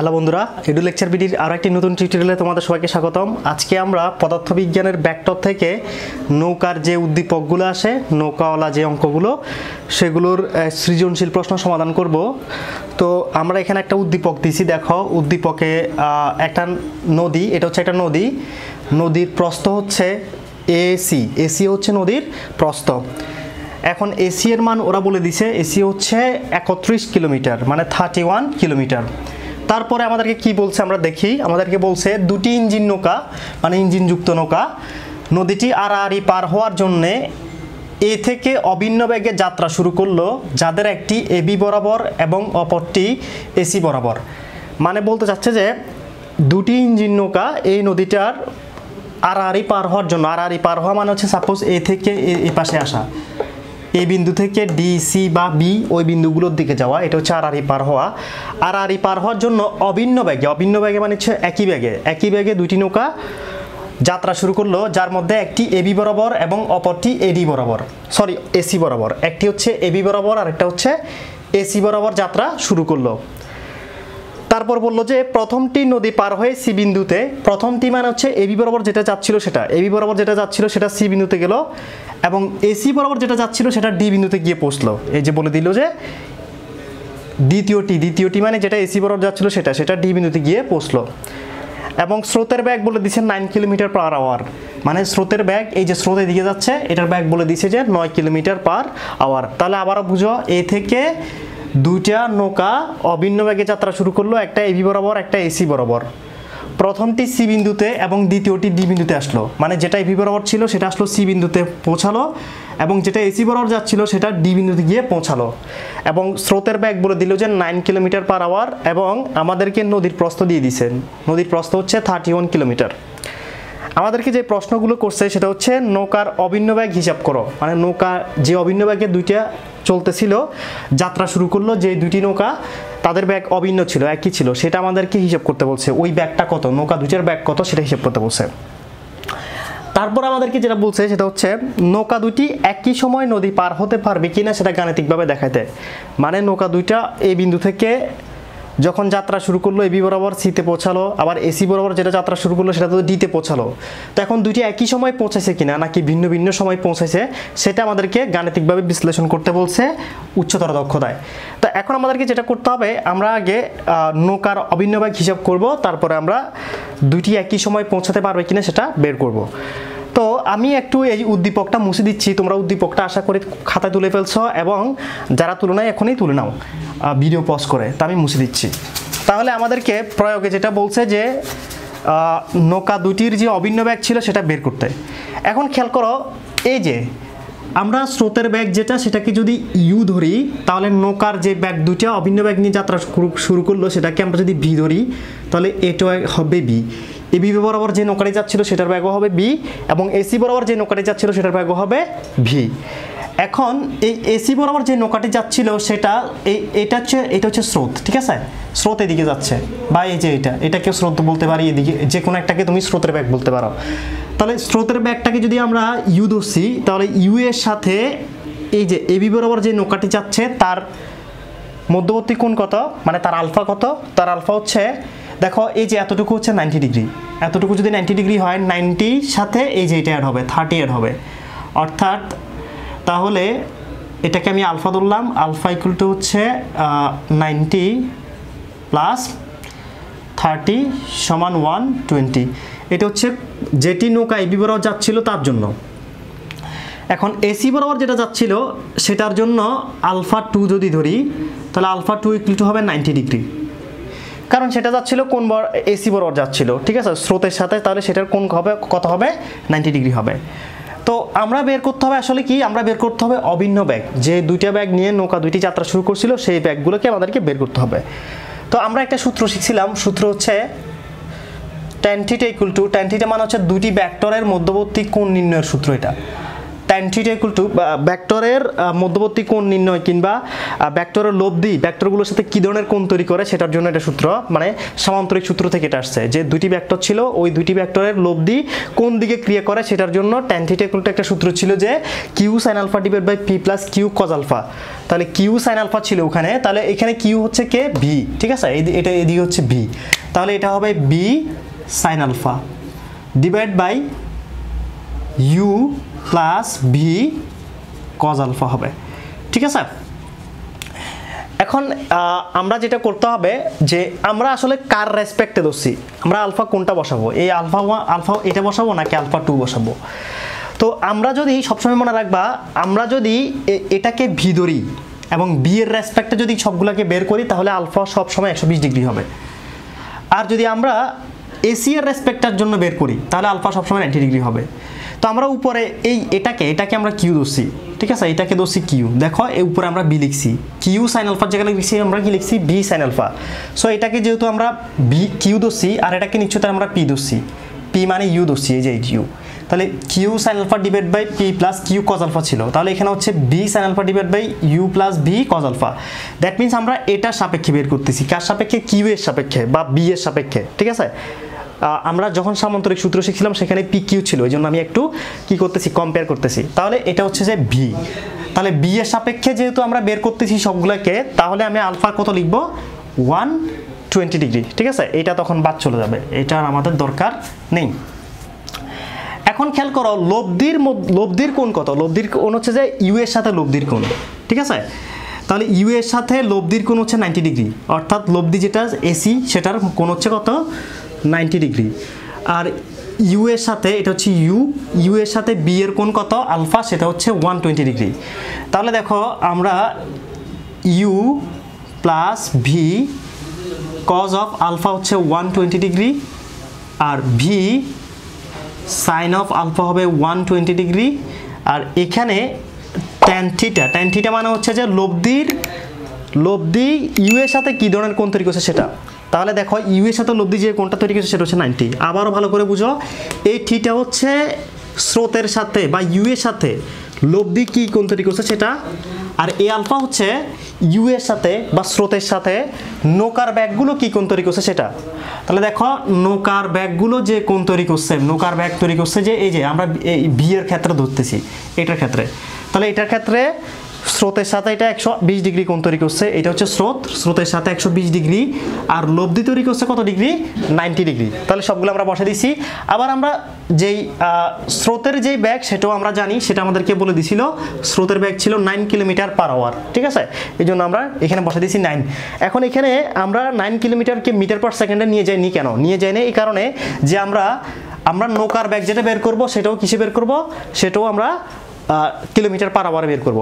Hello বন্ধুরা, edu lecture বিডির আরও একটি নতুন টিউটোরিয়ালে তোমাদের সবাইকে স্বাগতম। আজকে আমরা পদার্থবিজ্ঞানের ব্যাকটপ থেকে নৌকার যে উদ্দীপকগুলো আসে, নৌকাওয়ালা যে অঙ্কগুলো, সেগুলোর সৃজনশীল প্রশ্ন সমাধান করব। তো আমরা এখানে একটা উদ্দীপক দিছি, দেখো, উদ্দীপকে একটা নদী, এটা হচ্ছে একটা নদী। নদীর প্রস্থ হচ্ছে এসি এসি হচ্ছে নদীর প্রস্থ। এখন এসি এর মান ওরা বলে দিছে এসি হচ্ছে একত্রিশ কিলোমিটার মানে থার্টি ওয়ান কিলোমিটার। তারপরে আমাদেরকে কি বলছে আমরা দেখি। আমাদেরকে বলছে, দুটি ইঞ্জিন নৌকা মানে ইঞ্জিনযুক্ত নৌকা, নদীটি আড়াআড়ি পার হওয়ার জন্যে এ থেকে অভিন্ন বেগে যাত্রা শুরু করল, যাদের একটি এবি বরাবর এবং অপরটি এসি বরাবর। মানে বলতে চাচ্ছে যে, দুটি ইঞ্জিন নৌকা এই নদীটার আড়াআড়ি পার হওয়ার জন্য, আড়াআড়ি পার হওয়া মানে হচ্ছে সাপোজ এ থেকে এ- পাশে আসা। এই বিন্দু থেকে ডি সি বা বি ওই বিন্দুগুলোর দিকে যাওয়া, এটা হচ্ছে আর আর পার হওয়া। আর আর পার হওয়ার জন্য অভিন্ন ব্যাগে অভিন্ন ব্যাগে মানে হচ্ছে একই ব্যাগে একই ব্যাগে দুটি নৌকা যাত্রা শুরু করল, যার মধ্যে একটি এবি বরাবর এবং অপরটি এডি বরাবর সরি এসি বরাবর। একটি হচ্ছে এবি বরাবর আর একটা হচ্ছে এসি বরাবর যাত্রা শুরু করল। তারপর বলল যে, প্রথমটি নদী পার হয়ে সি বিন্দুতে, প্রথমটি মানে হচ্ছে এবি বরাবর যেটা যাচ্ছিল সেটা এবি বরাবর যেটা যাচ্ছিল সেটা সি বিন্দুতে গেল এবং এসি বরাবর যেটা যাচ্ছিল সেটা ডি বিন্দুতে গিয়ে পৌঁছলো। এই যে বলে দিল যে, দ্বিতীয়টি দ্বিতীয়টি মানে যেটা এসি বরাবর যাচ্ছিল সেটা সেটা ডি বিন্দুতে গিয়ে পৌঁছলো। এবং স্রোতের ব্যাগ বলে দিচ্ছে নাইন কিলোমিটার পার আওয়ার মানে স্রোতের ব্যাগ, এই যে স্রোতের দিকে যাচ্ছে, এটার ব্যাগ বলে দিচ্ছে যে, নয় কিলোমিটার পার আওয়ার তাহলে আবারও বুঝো, এ থেকে দুইটা নৌকা অভিন্ন ব্যাগে যাত্রা শুরু করল, একটা এবি বরাবর, একটা এসি বরাবর। প্রথমটি সি বিন্দুতে এবং দ্বিতীয়টি ডি বিন্দুতে আসলো। মানে যেটা এবি বরাবর ছিল, সেটা আসলো সি বিন্দুতে পৌঁছালো এবং যেটা এসি বরাবর যাচ্ছিল, সেটা ডি বিন্দুতে গিয়ে পৌঁছালো। এবং স্রোতের ব্যাগ বলে দিল যে নাইন কিলোমিটার পার আওয়ার এবং আমাদেরকে নদীর প্রস্থ দিয়ে দিয়েছেন। নদীর প্রস্থ হচ্ছে থার্টি ওয়ান কিলোমিটার আমাদেরকে যে প্রশ্নগুলো করছে সেটা হচ্ছে নৌকার অভিন্ন ব্যাগ হিসাব করো। মানে নৌকা যে অভিন্ন ব্যাগে দুইটা চলতেছিল, যাত্রা শুরু করল, যে দুইটি নৌকা তাদের ব্যাগ অভিন্ন ছিল, একই ছিল, সেটা আমাদেরকে হিসাব করতে বলছে? ওই ব্যাগটা কত? নৌকা দুইটার ব্যাগ কত? সেটা হিসাব করতে বলছে। তারপর আমাদেরকে যেটা বলছে সেটা হচ্ছে, নৌকা দুটি একই সময় নদী পার হতে পারবে কিনা সেটা গাণিতিকভাবে দেখাইতে। মানে নৌকা দুইটা এই বিন্দু থেকে যখন যাত্রা শুরু করল এবি বরাবর সিতে পৌঁছালো, আবার এসি বরাবর যেটা যাত্রা শুরু করল, সেটা তো ডিতে পৌঁছালো। তো এখন দুইটি একই সময় পৌঁছাইছে কিনা, নাকি ভিন্ন ভিন্ন সময় পৌঁছাইছে, সেটা আমাদেরকে গাণিতিকভাবে বিশ্লেষণ করতে বলছে উচ্চতর দক্ষতায়। তো এখন আমাদেরকে যেটা করতে হবে, আমরা আগে নৌকার অভিন্ন হিসাব করব, তারপরে আমরা দুইটি একই সময় পৌঁছাতে পারবে কিনা সেটা বের করব। তো আমি একটু এই উদ্দীপকটা মুছে দিচ্ছি। তোমরা উদ্দীপকটা আশা করি খাতায় তুলে ফেলছো এবং যারা তুলনায় এখনই তুলে নাও ভিডিও পজ করে, তা আমি মুছে দিচ্ছি। তাহলে আমাদেরকে প্রয়োগে যেটা বলছে যে নৌকা দুটির যে অভিন্ন ব্যাগ ছিল সেটা বের করতে। এখন খেয়াল করো, এই যে আমরা স্রোতের ব্যাগ যেটা, সেটাকে যদি ইউ ধরি, তাহলে নৌকার যে ব্যাগ দুটা অভিন্ন ব্যাগ নিয়ে যাত্রা শুরু- করল, সেটাকে আমরা যদি ভি ধরি, তাহলে এটা হবে বি এ বি বরাবর যে নৌকাটি যাচ্ছিল সেটার ব্যাগও হবে বি এবং এসি বরাবর যে নৌকাটি যাচ্ছিল সেটার ব্যাগও হবে ভি এখন এই এসি বরাবর যে নৌকাটি যাচ্ছিল সেটা এই, এটা হচ্ছে এটা হচ্ছে স্রোত, ঠিক আছে? স্রোত এদিকে যাচ্ছে। বা এই যে এটা এটাকে স্রোত বলতে পারি, এদিকে যে কোনো একটাকে তুমি স্রোতের ব্যাগ বলতে পারো। তাহলে স্রোতের ব্যাগটাকে যদি আমরা ইউ ধরছি, তাহলে ইউ এর সাথে এই যে এবি বরাবর যে নৌকাটি যাচ্ছে, তার মধ্যবর্তী কোণ কত? মানে তার আলফা কত? তার আলফা হচ্ছে দেখো, এই যে এতটুকু হচ্ছে নাইনটি ডিগ্রি এতটুকু যদি নাইনটি ডিগ্রি হয় নাইনটির সাথে এই যে এটা অ্যাড হবে থার্টি অ্যাড হবে। অর্থাৎ, তাহলে এটাকে আমি আলফা ধরলাম, আলফা ইকুয়াল টু হচ্ছে নাইনটি প্লাস থার্টি সমান ওয়ান টোয়েন্টি এটা হচ্ছে যেটি নৌকা এবি বরাবর যাচ্ছিল তার জন্য। এখন এসি বরাবর যেটা যাচ্ছিল, সেটার জন্য আলফা টু যদি ধরি, তাহলে আলফা টু ইকুয়াল টু হবে নাইনটি ডিগ্রি কারণ সেটা যাচ্ছিল কোন বর এসি বরাবর যাচ্ছিল, ঠিক আছে? স্রোতের সাথে তাহলে সেটার কোন হবে, কত হবে? নাইনটি ডিগ্রি হবে। তো আমরা বের করতে হবে আসলে কি? আমরা বের করতে হবে অভিন্ন ব্যাগ যে দুইটা ব্যাগ নিয়ে নৌকা, দুইটি যাত্রা শুরু করছিল, সেই ব্যাগগুলোকে আমাদেরকে বের করতে হবে। তো আমরা একটা সূত্র শিখছিলাম, সূত্র হচ্ছে tan theta equal to tan theta মানে হচ্ছে দুটি ভেক্টরের মধ্যবর্তী কোণ নির্ণয়ের সূত্র এটা। ট্যান থিটা ইকুয়াল টু ভেক্টরের মধ্যবর্তী কোণ নির্ণয় কিংবা ভেক্টরের লব্ধি ভেক্টরগুলোর সাথে কী ধরনের কোণ তৈরি করে, সেটার জন্য এটা সূত্র মানে সামান্তরিক সূত্র থেকে এটা আসছে। যে দুইটি ভেক্টর ছিল, ওই দুইটি ভেক্টরের লব্ধি কোন দিকে ক্রিয়া করে, সেটার জন্য ট্যান থিটা ইকুয়াল টু একটা সূত্র ছিল যে Q sine alpha divide by P plus Q cos alpha তাহলে কিউ সাইন আলফা ছিল ওখানে, তাহলে এখানে কিউ হচ্ছে কে? ভি ঠিক আছে? এটা এদিকে হচ্ছে ভি তাহলে এটা হবে B sine alpha divide by U plus V cos alpha হবে। ঠিক আছে? এখন আমরা যেটা করতে হবে যে আমরা আসলে কার রেসপেক্টে দোষী? আমরা আলফা কোনটা বসাবো? এই আলফা আলফা এটা বসাবো নাকি আলফা টু বসাবো? তো আমরা যদি, সবসময় মনে রাখবা, আমরা যদি এটাকে ভি ধরি এবং বি এর রেসপেক্টে যদি সবগুলোকে বের করি, তাহলে আলফা সবসময় একশো বিশ ডিগ্রি হবে। আর যদি আমরা এসি এর রেসপেক্টার জন্য বের করি, তাহলে আলফা সবসময় নাইনটি ডিগ্রি হবে। তো আমরা উপরে এই এটাকে এটাকে আমরা কিউ দোষী ঠিক আছে? এটাকে দোষী কিউ দেখো, এই উপরে আমরা বি লিখছি। কিউ সাইন আলফার জায়গায় লিখছি আমরা কি লিখছি? বি সাইন আলফা সো এটাকে যেহেতু আমরা বি কিউ দোষী আর এটাকে নিশ্চয়ই আমরা পি দোষী পি মানে ইউ দোষী এই যে ইউ তাহলে Q sine alpha divide by P plus Q cos alpha ছিল। তাহলে এখানে হচ্ছে B sine alpha divide by U plus B cos alpha that means আমরা এটার সাপেক্ষে বের করতেছি। কার সাপেক্ষে? কিউ এর সাপেক্ষে বা বি এর সাপেক্ষে। ঠিক আছে? আমরা যখন সামান্তরিক সূত্র শিখছিলাম, সেখানে পি কিউ ছিল। এই জন্য আমি একটু কি করতেছি কম্পেয়ার করতেছি। তাহলে এটা হচ্ছে যে ভি তাহলে বি এর সাপেক্ষে যেহেতু আমরা বের করতেছি সবগুলোকে, তাহলে আমি আলফা কত লিখব? ওয়ান টোয়েন্টি ডিগ্রি ঠিক আছে? এটা তখন বাদ চলে যাবে। এটা আমাদের দরকার নেই। এখন খেয়াল করো, লব্ধির লব্ধির কোণ কত? লব্ধির কোণ হচ্ছে যে ইউ এর সাথে লব্ধির কোণ, ঠিক আছে? তাহলে ইউ এর সাথে লব্ধির কোণ হচ্ছে নাইনটি ডিগ্রি অর্থাৎ লব্ধি যেটা এসি সেটার কোণ হচ্ছে কত? Ninety degree. আর ইউ এর সাথে এটা হচ্ছে ইউ ইউ এর সাথে বি এর কোণ কত? আলফা, সেটা হচ্ছে ওয়ান টোয়েন্টি ডিগ্রি। তাহলে দেখো আমরা U plus V cos of alpha হচ্ছে ওয়ান টোয়েন্টি ডিগ্রি আর ভি সাইন অফ আলফা হবে ওয়ান টোয়েন্টি ডিগ্রি। আর এখানে ট্যান থিটা ট্যান থিটা মানে হচ্ছে যে লব্ধির, লব্ধি ইউ এর সাথে কী ধরনের কোন তৈরি করছে সেটা? তাহলে দেখো ইউ এর সাথে লব্ধি যে কোনটা তৈরি করেছে সেটা হচ্ছে নাইনটি আবারও ভালো করে বুঝো। এই থিটা হচ্ছে স্রোতের সাথে বা ইউ এর সাথে লব্ধি কী কোন তৈরি করছে সেটা? আর এ আলফা হচ্ছে ইউ এর সাথে বা স্রোতের সাথে নৌকার ব্যাগগুলো কি কোন তৈরি করছে সেটা? তাহলে দেখো, নৌকার ব্যাগগুলো যে কোন তৈরি করছে, নৌকার ব্যাগ তৈরি করছে যে এই যে আমরা এই বিয়ের ক্ষেত্রে ধরতেছি, এটার ক্ষেত্রে। তাহলে এটার ক্ষেত্রে স্রোতের সাথে এটা একশো বিশ ডিগ্রি কোণ তৈরি করছে। এটা হচ্ছে স্রোত। স্রোতের সাথে একশো বিশ ডিগ্রি। আর লব্ধি তৈরি করছে কত ডিগ্রি? Ninety degree. তাহলে সবগুলো আমরা বসে দিছি আবার আমরা যেই স্রোতের যেই ব্যাগ, সেটাও আমরা জানি। সেটা আমাদেরকে বলে দিছিল, স্রোতের ব্যাগ ছিল নাইন কিলোমিটার পার আওয়ার। ঠিক আছে? এই জন্য আমরা এখানে বসে দিয়েছি নাইন। এখন এখানে আমরা নাইন কিলোমিটারকে মিটার পার সেকেন্ডে নিয়ে যাইনি কেন? নিয়ে যাইনি এই কারণে যে আমরা আমরা নৌকার ব্যাগ যেটা বের করব, সেটাও কিসে বের করব? সেটাও আমরা কিলোমিটার পার আওয়ারে বের করব।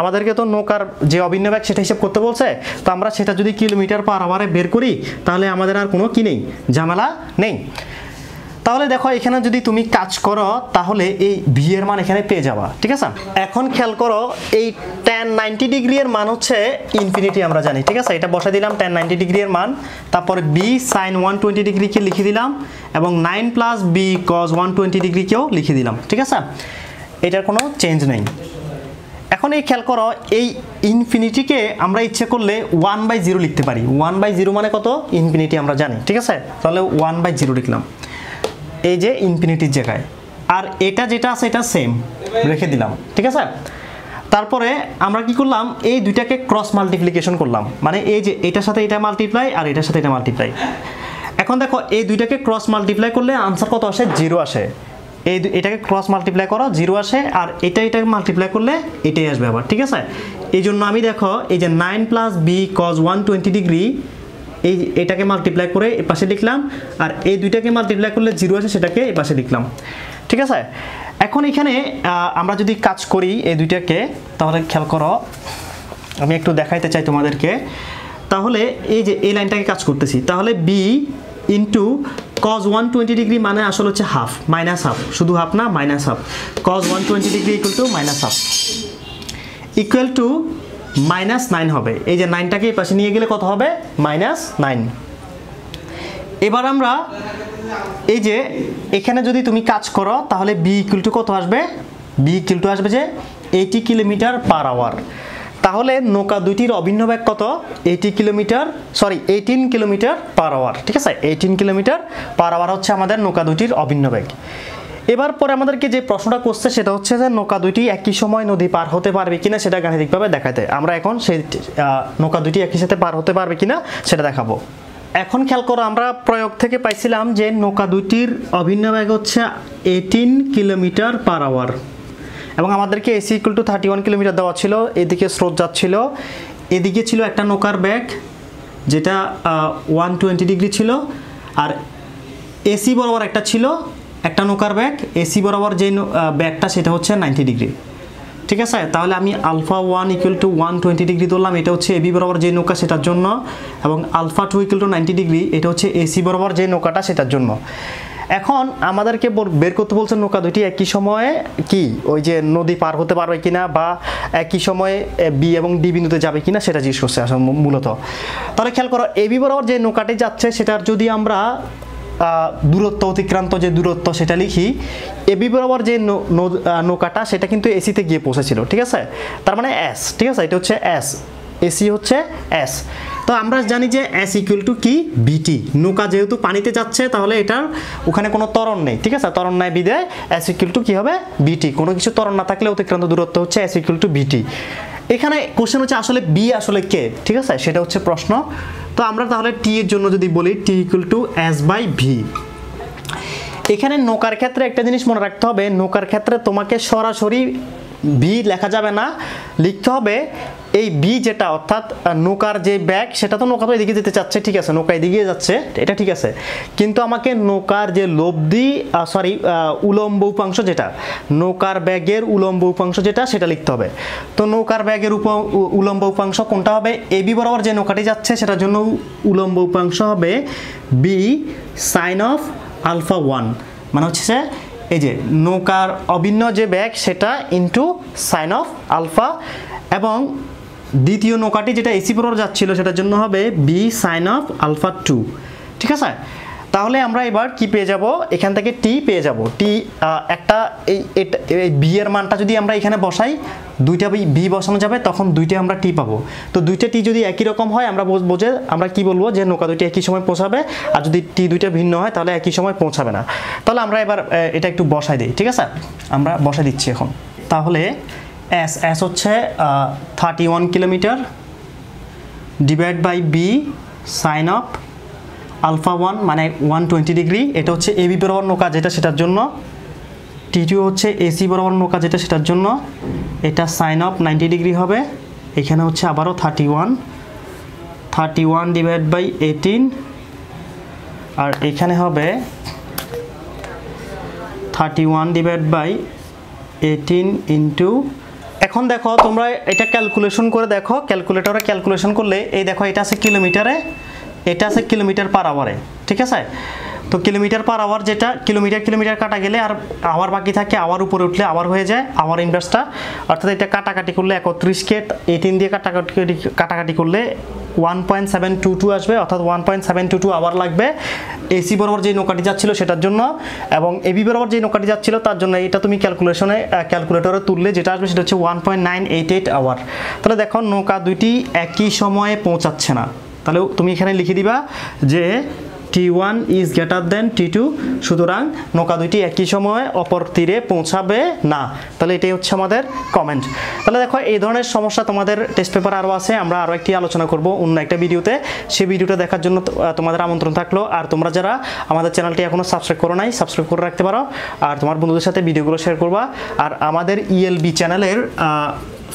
আমাদেরকে তো নৌকার যে অভিন্ন ব্যাগ সেটা হিসেব করতে বলছে, তো আমরা সেটা যদি কিলোমিটার পার আওয়ারে বের করি, তাহলে আমাদের আর কোনো কি নেই, ঝামেলা নেই। তাহলে দেখো, এখানে যদি তুমি কাজ করো, তাহলে এই ভি এর মান এখানে পেয়ে যাবা, ঠিক আছে? এখন খেয়াল করো, এই টেন নাইনটি ডিগ্রি এর মান হচ্ছে ইনফিনিটি আমরা জানি, ঠিক আছে? এটা বসে দিলাম টেন নাইনটি ডিগ্রি এর মান, তারপর বি সাইন ওয়ান টোয়েন্টি ডিগ্রিকে লিখে দিলাম, এবং nine plus B cos one twenty ডিগ্রিকেও লিখে দিলাম, ঠিক আছে? এটার কোনো চেঞ্জ নেই। এখন এই খেয়াল করো, এই ইনফিনিটিকে আমরা ইচ্ছে করলে ওয়ান বাই জিরো লিখতে পারি। ওয়ান বাই জিরো মানে কত? ইনফিনিটি আমরা জানি, ঠিক আছে? তাহলে ওয়ান বাই জিরো লিখলাম। এই যে ইনফিনিটির জায়গায়। আর এটা যেটা আছে, এটা সেম রেখে দিলাম, ঠিক আছে? তারপরে আমরা কি করলাম? এই দুইটাকে ক্রস মাল্টিপ্লিকেশন করলাম। মানে এই যে এটার সাথে এটা মাল্টিপ্লাই আর এটার সাথে এটা মাল্টিপ্লাই এখন দেখো, এই দুইটাকে ক্রস মাল্টিপ্লাই করলে আনসার কত আসে? জিরো আসে। এই এটাকে ক্রস মাল্টিপ্লাই করো জিরো আসে, আর এটা এটাকে মাল্টিপ্লাই করলে এটাই আসবে আবার, ঠিক আছে? এই জন্য আমি দেখো, এই যে nine plus B cos one twenty degree এই এটাকে মাল্টিপ্লাই করে এ পাশে লিখলাম, আর এই দুইটাকে মাল্টিপ্লাই করলে জিরো আছে সেটাকে এই পাশে লিখলাম, ঠিক আছে? এখন এখানে আমরা যদি কাজ করি এই দুইটাকে, তাহলে খেয়াল করো, আমি একটু দেখাইতে চাই তোমাদেরকে। তাহলে এই যে এই লাইনটাকে কাজ করতেছি, তাহলে B into cos one twenty degree মানে আসলে হচ্ছে হাফ মাইনাস হাফ শুধু হাফ না minus half cos one twenty degree equal to minus half equal to minus nine হবে। এই যে নাইনটাকে এই পাশে নিয়ে গেলে কত হবে? মাইনাস নাইন এবার আমরা এই যে এখানে যদি তুমি কাজ করো, তাহলে বি ইকুয়াল টু কত আসবে? বি ইকুয়াল টু আসবে যে এইটি কিলোমিটার পার আওয়ার তাহলে নৌকা দুইটির অভিন্ন বেগ কত? Eighty kilometre sorry eighteen kilometre per hour ঠিক আছে? এইটিন কিলোমিটার পার আওয়ার হচ্ছে আমাদের নৌকা দুইটির অভিন্ন বেগ। এবার পরে আমাদেরকে যে প্রশ্নটা করছে সেটা হচ্ছে যে নৌকা দুইটি একই সময় নদী পার হতে পারবে কিনা সেটা গাণিতিকভাবে দেখাতে। আমরা এখন সেই নৌকা দুইটি একই সাথে পার হতে পারবে কিনা সেটা দেখাবো। এখন খেয়াল করো, আমরা প্রয়োগ থেকে পাইছিলাম যে নৌকা দুইটির অভিন্ন বেগ হচ্ছে এইটিন কিলোমিটার পার আওয়ার এবং আমাদেরকে AC equal to thirty one kilometre দেওয়া ছিল, এদিকে স্রোত যাচ্ছিল। এদিকে ছিল একটা নৌকার ব্যাগ, যেটা ওয়ান টোয়েন্টি ডিগ্রি ছিল, আর এসি বরাবর একটা ছিল, একটা নৌকার ব্যাগ। এসি বরাবর যে ব্যাগটা, সেটা হচ্ছে নাইনটি ডিগ্রি ঠিক আছে? তাহলে আমি alpha one equal to one twenty degree ধরলাম, এটা হচ্ছে এবি বরাবর যে নৌকা, সেটার জন্য। এবং alpha two equal to ninety degree এটা হচ্ছে এসি বরাবর যে নৌকাটা, সেটার জন্য। এখন আমাদেরকে বের করতে বলছে নৌকা দুইটি, একই সময়ে কি? ওই যে নদী পার হতে পারবে কিনা বা একই সময়ে বি এবং ডি বিন্দুতে যাবে কিনা সেটা জিজ্ঞেস করছে আসলে মূলত। তাহলে খেয়াল করো এবি বরাবর যে নৌকাটি যাচ্ছে সেটার যদি আমরা দূরত্ব অতিক্রান্ত যে দূরত্ব সেটা লিখি এবি বরাবর যে নৌকাটা সেটা কিন্তু এসিতে গিয়ে পৌঁছেছিল, ঠিক আছে? তার মানে এস, ঠিক আছে? এটা হচ্ছে এস। এসি হচ্ছে এস তো আমরা জানি যে এস ইকুয়াল টু কি? বিটি নৌকা যেহেতু পানিতে যাচ্ছে, তাহলে এটার ওখানে কোনো ত্বরণ নেই, ঠিক আছে? ত্বরণ নাই বিদায় এস ইকুয়াল টু কি হবে? বিটি কোনো কিছু ত্বরণ না থাকলে অতিক্রান্ত দূরত্ব হচ্ছে এস ইকুয়াল টু বিটি এখানে কোশ্চেন হচ্ছে আসলে বি আসলে কে? ঠিক আছে? সেটা হচ্ছে প্রশ্ন। তো আমরা তাহলে টি এর জন্য যদি বলি T equal to S by V এখানে নৌকার ক্ষেত্রে একটা জিনিস মনে রাখতে হবে, নৌকার ক্ষেত্রে তোমাকে সরাসরি বি লেখা যাবে না। লিখতে হবে এই বি যেটা, অর্থাৎ নৌকার যে ব্যাগ সেটা তো নৌকা তো এদিকে যেতে চাচ্ছে, ঠিক আছে, নৌকা এদিকে যাচ্ছে, এটা ঠিক আছে। কিন্তু আমাকে নৌকার যে লব্ধি সরি উলম্ব উপাংশ যেটা, নৌকার ব্যাগের উলম্ব উপাংশ যেটা, সেটা লিখতে হবে। তো নৌকার ব্যাগের উপ উলম্ব উপাংশ কোনটা হবে? এ বি বরাবর যে নৌকাটি যাচ্ছে, সেটার জন্য উলম্ব উপাংশ হবে B sine of alpha one মানে হচ্ছে এই যে নৌকার অভিন্ন যে ব্যাগ সেটা ইন্টু সাইন অফ আলফা এবং দ্বিতীয় নৌকাটি যেটা এসি বরাবর যাচ্ছিল, সেটার জন্য হবে B sine of alpha two ঠিক আছে? তাহলে আমরা এবার কি পেয়ে যাব? এখান থেকে টি পেয়ে যাব। টি একটা এই বি এর মানটা যদি আমরা এখানে বসাই, দুইটা বি বসানো যাবে, তখন দুইটা আমরা টি পাবো। তো দুইটা টি যদি একই রকম হয়, আমরা বুঝে আমরা কি বলব যে নৌকা দুইটি একই সময় পৌঁছাবে আর যদি টি দুইটা ভিন্ন হয়, তাহলে একই সময় পৌঁছাবে না। তাহলে আমরা এবার এটা একটু বসাই দিই, ঠিক আছে? আমরা বসাই দিচ্ছি এখন। তাহলে এস এস হচ্ছে thirty one kilometre divide by B sine of alpha one মানে ওয়ান টোয়েন্টি ডিগ্রি এটা হচ্ছে এবি বরাবর নৌকা যেটা সেটার জন্য। টি টু হচ্ছে এসি বরাবর নৌকা যেটা সেটার জন্য। এটা সাইন অফ নাইনটি ডিগ্রি হবে। এখানে হচ্ছে আবারও thirty one thirty one divide by eighteen আর এখানে হবে thirty one divide by eighteen into এখন দেখো, তোমরা এটা ক্যালকুলেশন করে দেখো ক্যালকুলেটরে ক্যালকুলেশন করলে, এই দেখো, এটা আছে কিলোমিটারে এটা আছে কিলোমিটার পার আওয়ারে ঠিক আছে? তো কিলোমিটার পার আওয়ার যেটা কিলোমিটার কিলোমিটার কাটা গেলে আর আওয়ার বাকি থাকে আওয়ার উপরে উঠলে আওয়ার হয়ে যায় আওয়ার ইনভার্সটা অর্থাৎ এটা কাটাকাটি করলে একত্রিশকে এইটিন দিয়ে কাটাকাটি কাটাকাটি করলে one point seven two two আসবে, অর্থাৎ one point seven two two hour লাগবে। এসি বরাবর যে নৌকাটি যাচ্ছিল সেটার জন্য, এবং এবি বরাবর যে নৌকাটি যাচ্ছিল তার জন্য এটা তুমি ক্যালকুলেশনে ক্যালকুলেটরে তুললে যেটা আসবে সেটা হচ্ছে one point nine eight eight hour তাহলে দেখো নৌকা দুইটি একই সময়ে পৌঁছাচ্ছে না। তাহলে তুমি এখানে লিখে দিবা যে T one is greater than T two সুতরাং নৌকা দুইটি একই সময়ে অপর তীরে পৌঁছাবে না। তাহলে এটাই হচ্ছে আমাদের কমেন্ট তাহলে দেখো, এই ধরনের সমস্যা তোমাদের টেস্ট পেপার আরও আছে, আমরা আরও একটি আলোচনা করব অন্য একটা ভিডিওতে। সেই ভিডিওটা দেখার জন্য তোমাদের আমন্ত্রণ থাকল। আর তোমরা যারা আমাদের চ্যানেলটি এখনও সাবস্ক্রাইব করো নাই সাবস্ক্রাইব করে রাখতে পারো। আর তোমার বন্ধুদের সাথে ভিডিওগুলো শেয়ার করবা। আর আমাদের ইএলবি চ্যানেলের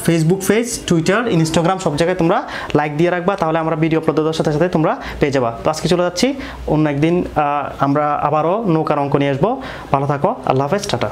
ফেসবুক পেজ টুইটার ইনস্টাগ্রাম সব জায়গায় তোমরা লাইক দিয়ে রাখবা, তাহলে আমরা ভিডিও আপলোড সাথে সাথে তোমরা পেয়ে যাবা। তো আজকে চলে যাচ্ছি, অন্য একদিন আমরা আবারও নৌকার অঙ্ক নিয়ে আসব। ভালো থাকো, আল্লাহ হাফেজ, টাটা।